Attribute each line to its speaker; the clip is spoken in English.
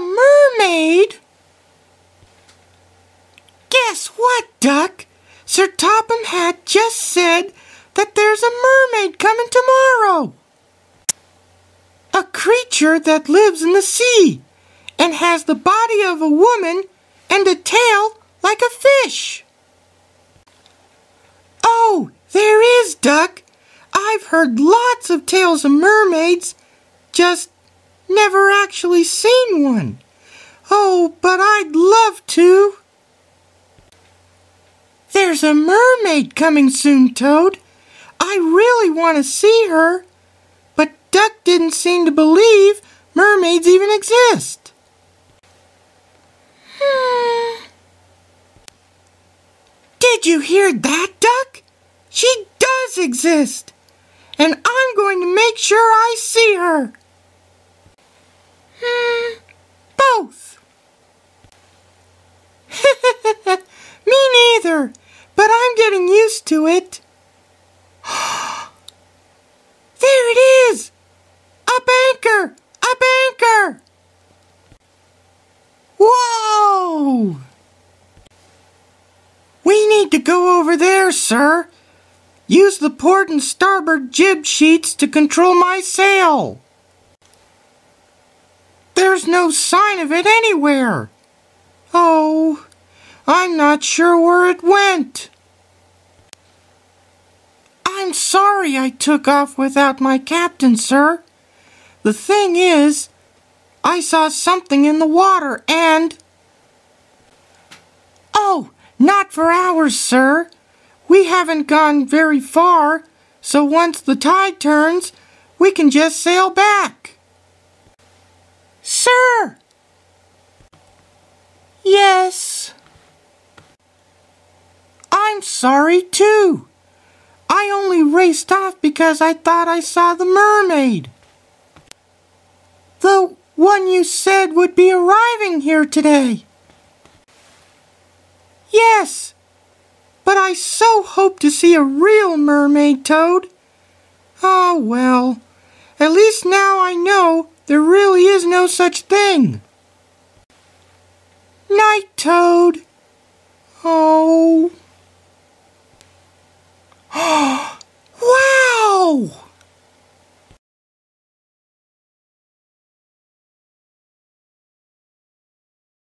Speaker 1: Mermaid? Guess what, Duck? Sir Topham Hatt just said that there's a mermaid coming tomorrow. A creature that lives in the sea and has the body of a woman and a tail like a fish. Oh, there is, Duck. I've heard lots of tales of mermaids, just never actually seen one. Oh, but I'd love to. There's a mermaid coming soon, Toad. I really want to see her. But Duck didn't seem to believe mermaids even exist. Hmm. Did you hear that, Duck? She does exist. And I'm going to make sure I see her. Both. Me neither, but I'm getting used to it. there it is! A banker! A banker! Whoa! We need to go over there, sir. Use the port and starboard jib sheets to control my sail. There's no sign of it anywhere. Oh, I'm not sure where it went. I'm sorry I took off without my captain, sir. The thing is, I saw something in the water and... Oh, not for hours, sir. We haven't gone very far, so once the tide turns, we can just sail back. Sir! Yes. I'm sorry too. I only raced off because I thought I saw the mermaid. The one you said would be arriving here today. Yes, but I so hope to see a real mermaid, Toad. Ah, well, at least now I know there really is no such thing.